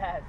Yes.